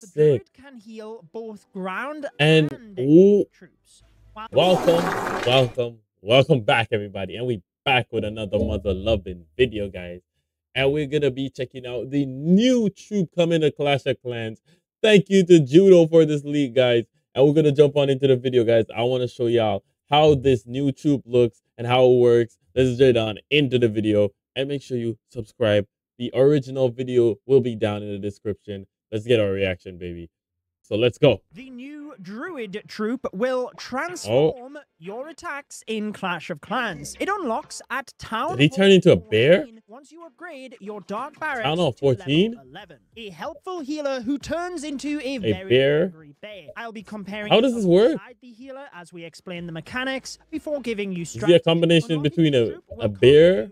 The druid can heal both ground And- and, ooh. troops. While- Welcome, welcome, welcome back, everybody. And we're back with another mother loving video, guys. And we're gonna be checking out the new troop coming to Clash of Clans. Thank you to Judo for this lead, guys. And we're gonna jump on into the video, guys. I want to show y'all how this new troop looks and how it works. Let's get on into the video and make sure you subscribe. The original video will be down in the description. Let's get our reaction, baby. So let's go. The new druid troop will Oh. transform your attacks in Clash of Clans. It unlocks at Town Did he turn into a bear? Once you upgrade your Dark Barracks Town Hall to level 14? 11. A helpful healer who turns into a, very bear? bear. I'll be comparing How does this work? the healer as we explain the mechanics before giving you Is it a combination between a, a bear?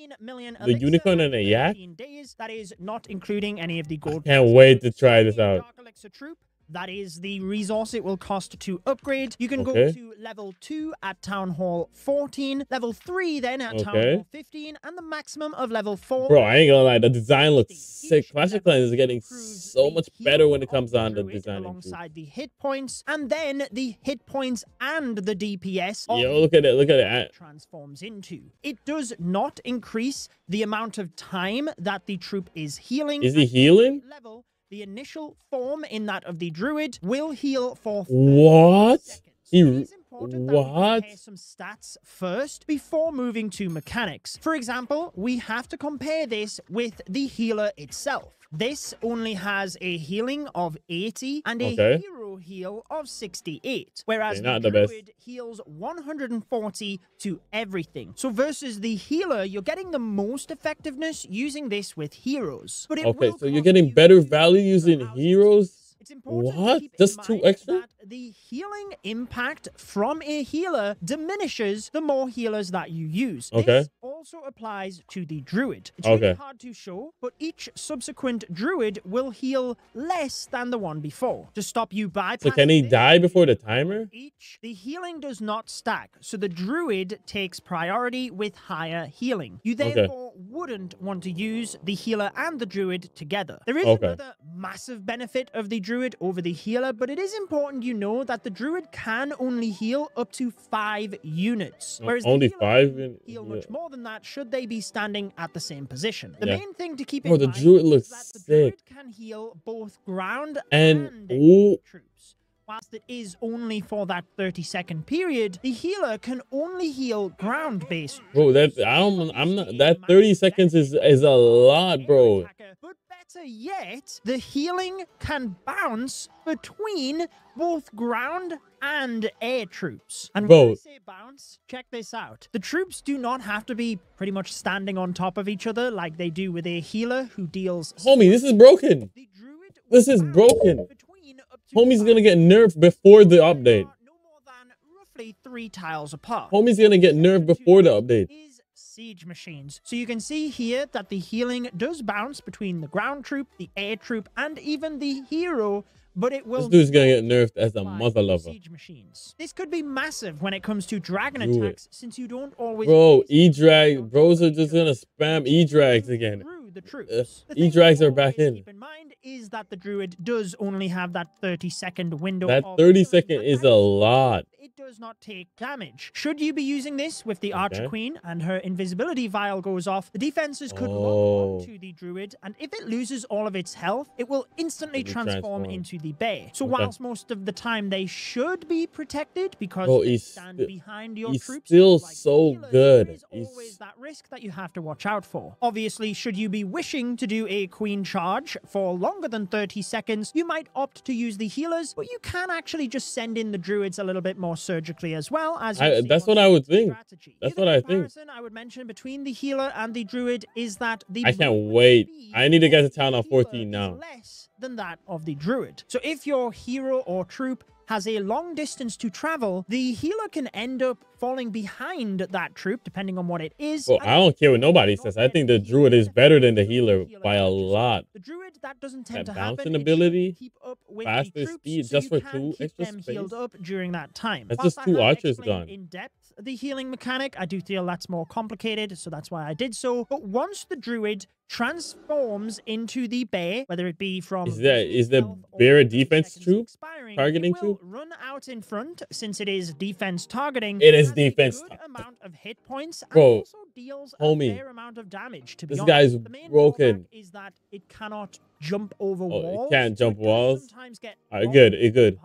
You 14 million the unicorn and and a yak? 13 Days. That is not including any of the gold. Can't wait to try this out. Troop. That is the resource it will cost to upgrade. You can go to level 2 at Town Hall 14, level 3 then at Town Hall 15, and the maximum of level 4. Bro, I ain't gonna lie, the design looks Each sick. Clash of level Clans is getting so much better when it comes the on the design. Alongside the hit points, and then the hit points and the DPS. Yo, look at it, look at it. transforms into. It does not increase the amount of time that the troop is healing. Is he healing? Level, the initial form in that of the druid will heal for What? He- important that we what? compare some stats first before moving to mechanics. For example, we have to compare this with the healer itself. This only has a healing of 80 and a Okay. hero heal of 68, whereas Okay, the not the best. druid heals 140 to everything. So versus the healer, you're getting the most effectiveness using this with heroes. But it Okay, so you're getting better value using heroes? It's important to What? Just two extra? that the healing impact from a healer diminishes the more healers that you use. Okay. This also applies to the druid. It's really hard to show, but each subsequent druid will heal less than the one before. To stop you bypassing So can he die before the timer? each, the healing does not stack, so the druid takes priority with higher healing. You Okay. Wouldn't want to use the healer and the druid together. There is Okay. another massive benefit of the druid over the healer, but it is important you know that the druid can only heal up to five units, oh, whereas only the five can heal yeah. much more than that should they be standing at the same position. The Yeah. main thing to keep in the mind druid is that the sick. druid can heal both ground And- and, ooh. troops. Whilst it is only for that 30 second period, the healer can only heal ground based. Bro, that I don't I'm not that 30 seconds is is a lot, bro. But better yet, the healing can bounce between both ground and air troops. And when I say bounce, check this out. The troops do not have to be pretty much standing on top of each other like they do with a healer who deals. Homie, this is broken. This is broken. Between up to Homie's gonna get nerfed before the update. no more than roughly three tiles apart. Homie's gonna get nerfed before the update. Is siege machines. So you can see here that the healing does bounce between the ground troop, the air troop, and even the hero, but it will This dude's gonna get nerfed as a mother lover. Siege machines. This could be massive when it comes to dragon Do it. attacks, since you don't always. Bro, e drag bros are just gonna spam E drags through the troops. Uh, The thing E-drags her back in. Keep in mind is that the druid does only have that 30 second window. That of 30 healing, second is a lot. It does not take damage. Should you be using this with the Archer Okay. Queen and her invisibility vial goes off, the defenses could Oh. lock onto the druid, and if it loses all of its health, it will instantly transform, transform. into the bear. So Okay. whilst most of the time they should be protected because Bro, they stand behind your he's troops, still like so healer, good. There is He's- always that risk that you have to watch out for. Obviously, should you be wishing to do a queen charge for longer than 30 seconds, you might opt to use the healers, but you can actually just send in the druids a little bit more surgically as well. As I- that's what I would think. strategy. That's what I think. I would mention between the healer and the druid is that the I can't wait. I need to get to Town Hall 14 now. Less than that of the druid. So if your hero or troop has a long distance to travel, the healer can end up falling behind that troop, depending on what it is. Well, I don't care what nobody says. I think the druid is better than the healer by a lot. The druid that doesn't tend That to happen. bouncing should ability? keep up with faster troops, speed so just for two extra them healed up during that time. That's Whilst just two archers gone. in depth the healing mechanic, I do feel that's more complicated, so that's why I did so. But once the druid transforms into the bear, whether it be from Is that- the health bear a defense troop? expiring, Targeting troop? run out in front since it is defense targeting. It is defense good amount of hit points and Bro, also deals homie, a fair amount of damage. To be this honest, guy's the main broken. is that it cannot jump over Oh, it walls. can't jump it walls? sometimes get Alright, good, in it good.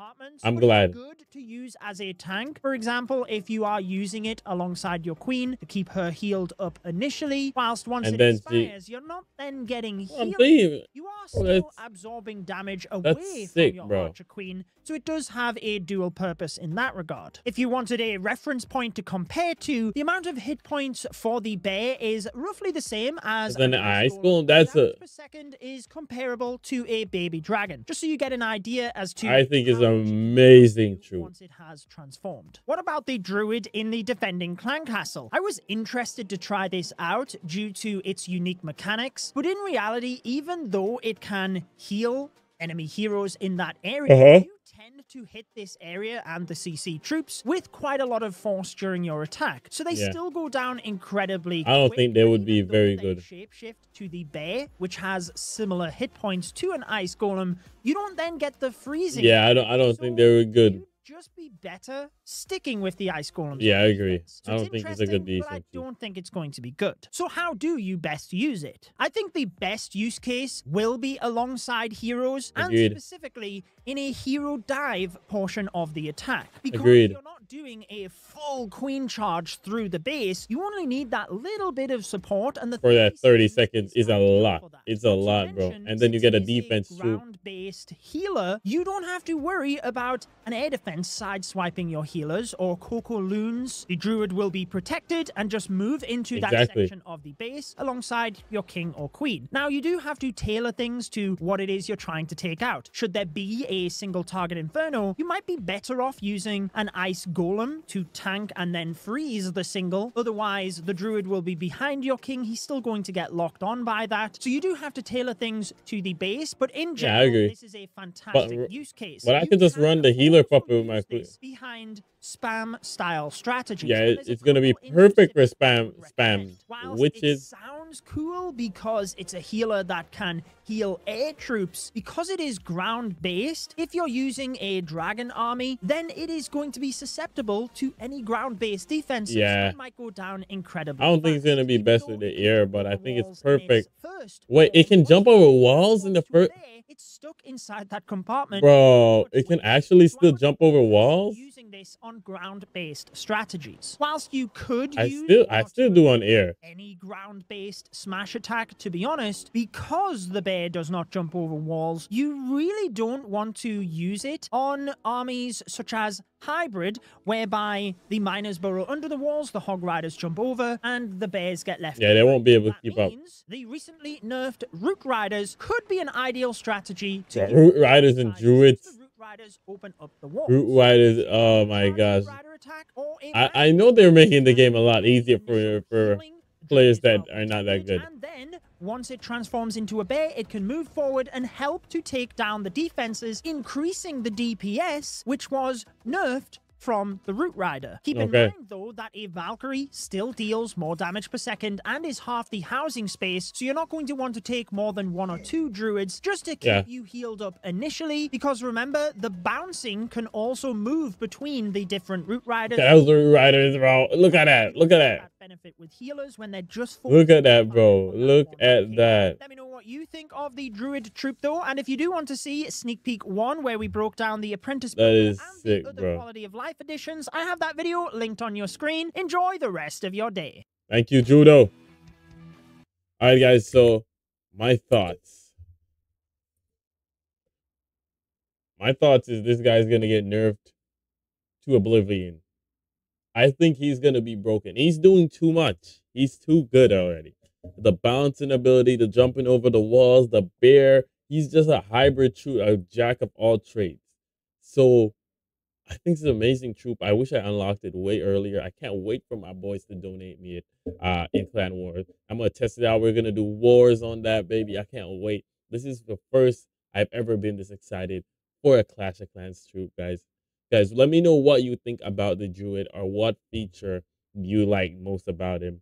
I'm glad. Good to use as a tank. For example, if you are using it alongside your queen to keep her healed up initially, whilst once And it then she- expires, you're not then getting Well, I'm healing. saying, You are Oh, still absorbing damage away from your bro. Archer Queen, so it does have a dual purpose in that regard. If you wanted a reference point to compare to, the amount of hit points for the bear is roughly the same as an ice golem, that's a- per second is comparable to a baby dragon, just so you get an idea as to I think it's how much it can amazing troop. once it has transformed. What about the druid in the defending clan castle? I was interested to try this out due to its unique mechanics, but in reality, even though it can heal enemy heroes in that area, Uh-huh. you tend to hit this area and the CC troops with quite a lot of force during your attack. So they Yeah. still go down incredibly I don't quick, think they would be very they good. Shapeshift to the bear, which has similar hit points to an ice golem, you don't then get the freezing. Yeah, I don't I don't think they were good. you'd just be better sticking with the ice golem. Yeah, I agree. So I it's don't think it's a good interesting, but I don't think it's going to be good. So how do you best use it? I think the best use case will be alongside heroes and specifically in a hero dive portion of the attack. Because Agreed. you're not doing a full queen charge through the base, you only need that little bit of support and the For that 30 seconds is a lot. It's a lot, bro. And then you get a defense troop. ground-based healer, you don't have to worry about an air defense sideswiping your healers or Coco Loons. The druid will be protected and just move into that section of the base alongside your king or queen. Now, you do have to tailor things to what it is you're trying to take out. Should there be a single target inferno, you might be better off using an ice golem to tank and then freeze the single. Otherwise, the druid will be behind your king. He's still going to get locked on by that. So you do have to tailor things to the base, but in Yeah, general, agree. this is a fantastic r- use case. but I could just run the healer puppet with my queen. behind spam style strategies. Yeah, it- it's gonna be perfect for spam- spam, which is- sounds cool because it's a healer that can heal air troops. Because it is ground based, if you're using a dragon army, then it is going to be susceptible to any ground based defenses. Yeah. and might go down incredibly. I don't think it's gonna be best with the air, but I think it's walls in its perfect. first Wait, it can jump over walls in the first- It's stuck inside that compartment. Bro, it can actually still jump over walls? Using this on ground-based strategies. Whilst you could I use still I still do on air. any ground-based smash attack, to be honest, because the bear does not jump over walls, you really don't want to use it on armies such as hybrid, whereby the miners burrow under the walls, the hog riders jump over, and the bears get left. Yeah, they won't be able to That keep up. The recently nerfed root riders could be an ideal strategy to Yeah, root riders and druids. root riders open up the walls. Root riders, oh my gosh. rider attack or a I, I know they're making the game a lot easier for for players that are not that good. And then once it transforms into a bear, it can move forward and help to take down the defenses, increasing the DPS, which was nerfed from the Root Rider. Keep in Okay. mind, though, that a Valkyrie still deals more damage per second and is half the housing space, so you're not going to want to take more than one or two Druids just to keep Yeah. you healed up initially, because remember, the bouncing can also move between the different Root Riders. Those root riders, bro. Look at that. Look at that. benefit with healers when they're just Look at that, bro. Look at that. Let me know what you think of the Druid troop, though, and if you do want to see sneak peek one where we broke down the Apprentice That is and sick, the other bro. quality of life editions, I have that video linked on your screen. Enjoy the rest of your day. Thank you, Judo. All right, guys. So, my thoughts. My thoughts is this guy's gonna get nerfed to oblivion. I think he's gonna be broken. He's doing too much. He's too good already. The bouncing ability, the jumping over the walls, the bear. He's just a hybrid troop, a jack of all trades. So, I think it's an amazing troop. I wish I unlocked it way earlier. I can't wait for my boys to donate me it uh, in Clan Wars. I'm gonna test it out. We're gonna do wars on that, baby. I can't wait. This is the first I've ever been this excited for a Clash of Clans troop, guys. Guys, let me know what you think about the druid or what feature you like most about him.